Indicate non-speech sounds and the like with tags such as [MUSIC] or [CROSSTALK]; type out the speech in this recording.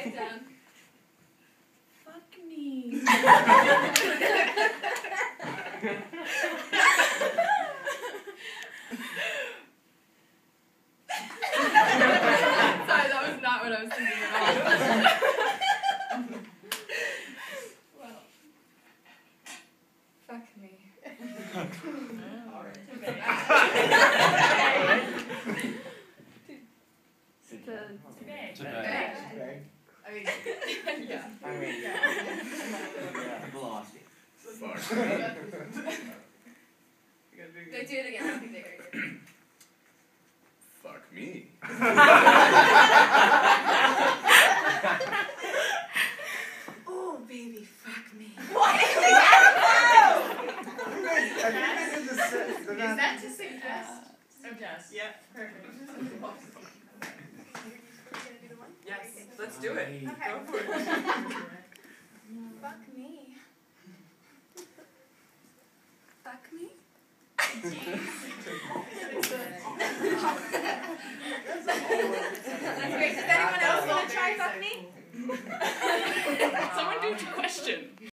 Write it down. Fuck me. [LAUGHS] Sorry, that was not what I was thinking at all. well, fuck me. To, Today. I mean, yeah. I mean, Yeah. velocity. Fuck. No, do it again. I think they heard it. Fuck me. Oh, baby, fuck me. Is that to suggest? Yes. Yeah, perfect. [LAUGHS] do it. Okay. Go for it. [LAUGHS] Fuck me. Fuck me? [LAUGHS] That's great. Does anyone else want to try fuck me? Someone do question.